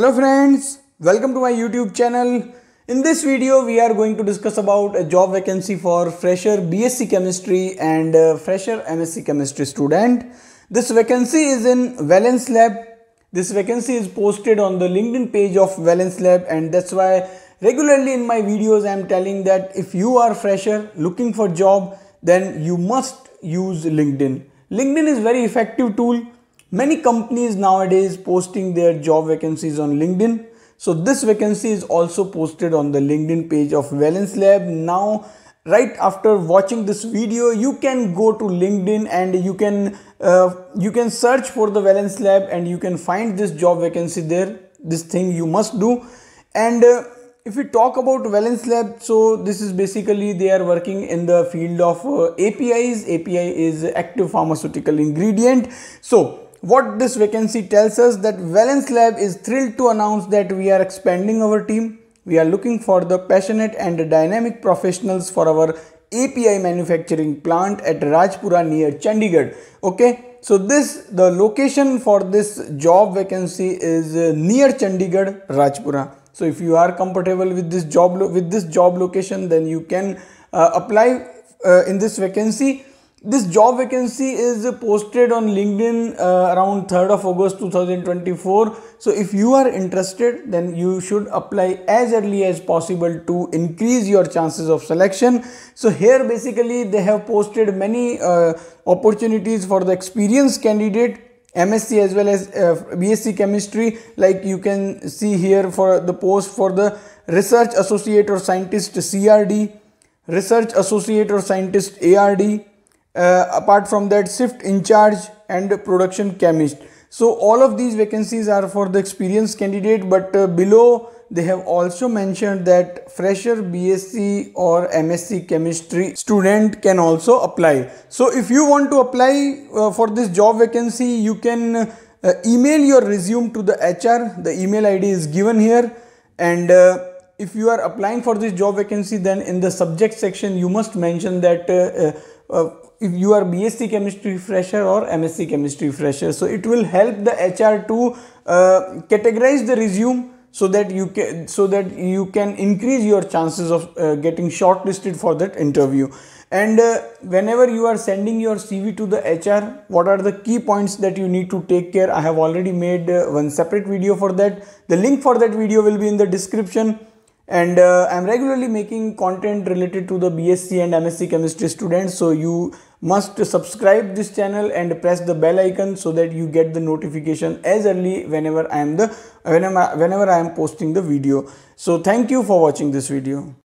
Hello friends, welcome to my YouTube channel. In this video, we are going to discuss about a job vacancy for fresher BSc Chemistry and uh, fresher MSc Chemistry student. This vacancy is in Valence Lab. This vacancy is posted on the LinkedIn page of Valence Lab and that's why regularly in my videos I am telling that if you are fresher looking for job, then you must use LinkedIn. LinkedIn is very effective tool Many companies nowadays posting their job vacancies on LinkedIn. So this vacancy is also posted on the LinkedIn page of Valence Lab. Now, right after watching this video, you can go to LinkedIn and you can uh, you can search for the Valence Lab and you can find this job vacancy there. This thing you must do. And uh, if we talk about Valence Lab, so this is basically they are working in the field of uh, APIs. API is active pharmaceutical ingredient. So what this vacancy tells us that Valence Lab is thrilled to announce that we are expanding our team. We are looking for the passionate and dynamic professionals for our API manufacturing plant at Rajpura near Chandigarh. Okay, so this the location for this job vacancy is uh, near Chandigarh, Rajpura. So if you are comfortable with this job with this job location, then you can uh, apply uh, in this vacancy this job vacancy is posted on linkedin uh, around 3rd of august 2024 so if you are interested then you should apply as early as possible to increase your chances of selection. So here basically they have posted many uh, opportunities for the experienced candidate msc as well as uh, bsc chemistry. Like you can see here for the post for the research associate or scientist crd research associate or scientist ard uh, apart from that shift in charge and production chemist. So all of these vacancies are for the experienced candidate but uh, below they have also mentioned that fresher bsc or msc chemistry student can also apply. So if you want to apply uh, for this job vacancy you can uh, email your resume to the hr the email id is given here. And uh, if you are applying for this job vacancy then in the subject section you must mention that uh, uh, if you are BSc chemistry fresher or MSc chemistry fresher. So it will help the HR to uh, categorize the resume so that you can so that you can increase your chances of uh, getting shortlisted for that interview. And uh, whenever you are sending your cv to the hr what are the key points that you need to take care? I have already made uh, one separate video for that. The link for that video will be in the description and uh, i'm regularly making content related to the bsc and msc chemistry students so you must subscribe this channel and press the bell icon so that you get the notification as early whenever I am the whenever whenever I am posting the video. So thank you for watching this video.